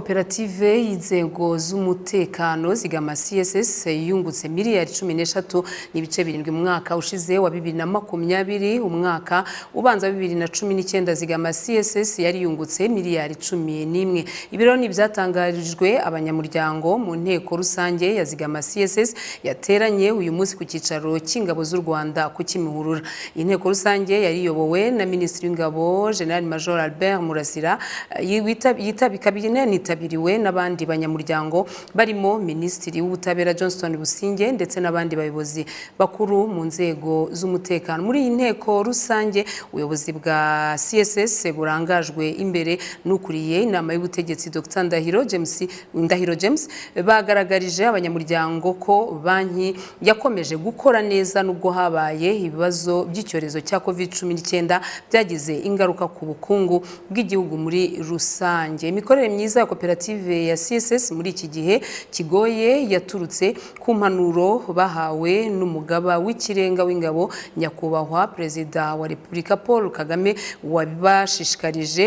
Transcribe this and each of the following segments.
koperative y'inzego z'umutekano zigama css yungutse miliyari cumi n'eshatu n'ibice birindwi mu mwaka ushize wa bibiri na makumyabiri umwaka ubanza bibiri na cumi n'icyenda zigama css yari yungutse miliyari cumi n'imwe. Ibiro ni ibyatangarijwe abanyamuryango mu nteko rusange ya zigama css yateranye uyu munsi ku cyicaro cy'ingabo z'u rwanda ku kimihurura. Iyi nteko rusange yari iyobowe na minisitiri w'ingabo general major albert murasira yitabye kabine yitabiriwe n'abandi banyamuryango barimo minisitiri w'ubutabera johnston businge ndetse n'abandi bayobozi bakuru mu nzego z'umutekano. Muri iyi nteko rusange ubuyobozi bwa css burangajwe imbere n'ukuriye inama y'ubutegetsi dr. Ndahiro james ndahiro james bagaragarije abanyamuryango ko banki yakomeje gukora neza nubwo habaye ibibazo by'icyorezo cya covid cumi n'icyenda byagize ingaruka ku bukungu bw'igihugu muri rusange. Imikorere myiza ya koperative ya css muri iki gihe kigoye yaturutse ku mpanuro bahawe n'umugaba w'ikirenga w'ingabo nyakubahwa perezida wa repubulika paul kagame wabibashishikarije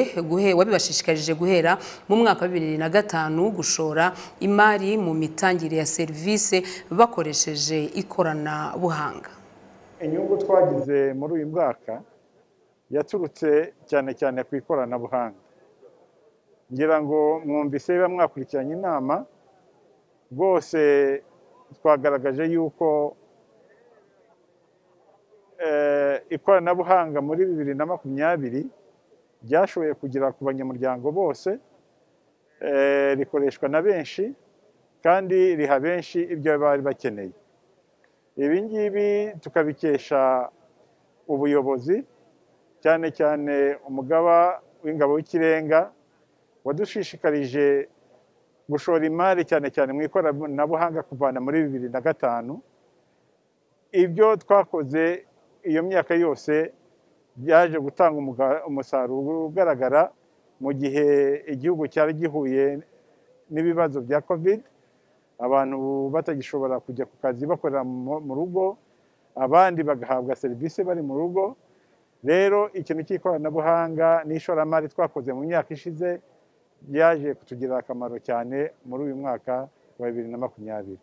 wabibashishikarije guhera mu mwaka wa bibiri na gatanu gushora imari mu mitangire ya serivisi bakoresheje ikoranabuhanga. Inyungu twagize muri uyu mwaka yaturutse cyane cyane ku ikoranabuhanga. Ngira ngo mwumvise biba mwakurikiranye inama rwose twagaragaje yuko ikoranabuhanga muri bibiri na makumyabiri ryashoboye kugera ku banyamuryango bose rikoreshwa na benshi kandi riha benshi ibyo bari bakeneye. Ibi ngibi tukabikesha ubuyobozi cyane cyane umugaba w'ingabo w'ikirenga wadushishikarije gushora imari cyane cyane mu ikoranabuhanga kuvana muri bibiri na gatanu. Ibyo twakoze iyo myaka yose byaje gutanga umusaruro ugaragara mu gihe igihugu cyari gihuye n'ibibazo bya covid. Abantu batagishobora kujya ku kazi bakorera mu rugo abandi bagahabwa serivisi bari mu rugo. Rero ikintu cy'ikoranabuhanga n'ishoramari twakoze mu myaka ishize byaje kutugirira akamaro cyane muri uyu mwaka wa bibiri na makumyabiri.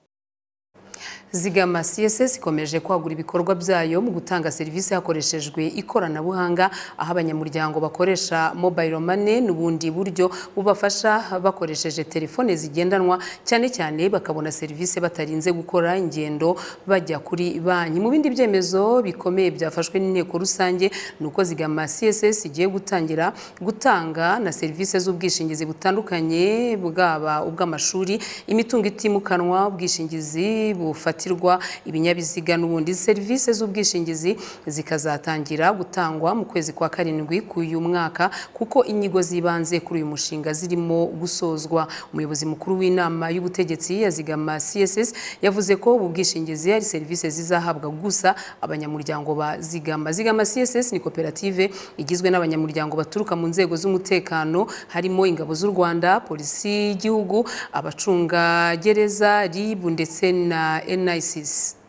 Zigama css ikomeje kwagura ibikorwa byayo mu gutanga serivisi hakoreshejwe ikoranabuhanga aho abanyamuryango bakoresha mobile money n'ubundi buryo bubafasha bakoresheje telefone zigendanwa cyane cyane bakabona serivisi batarinze gukora ingendo bajya kuri banki. Mu bindi byemezo bikomeye byafashwe n'inteko rusange ni uko zigama css igiye gutangira gutanga na serivisi z'ubwishingizi butandukanye bwaba ubw'amashuri imitungo itimukanwa ubwishingizi bufatirwa ibinyabiziga n'ubundi. Serivisi z'ubwishingizi zikazatangira gutangwa mu kwezi kwa karindwi k'uyu mwaka kuko inyigo z'ibanze kuri uyu mushinga zirimo gusozwa. Umuyobozi mukuru w'inama y'ubutegetsi ya zigama css yavuze ko ubu bwishingizi ari serivisi zizahabwa gusa abanyamuryango ba zigama. Zigama css ni koperative igizwe n'abanyamuryango baturuka mu nzego z'umutekano harimo ingabo z'u rwanda polisi y'igihugu abacungagereza rib ndetse na devices.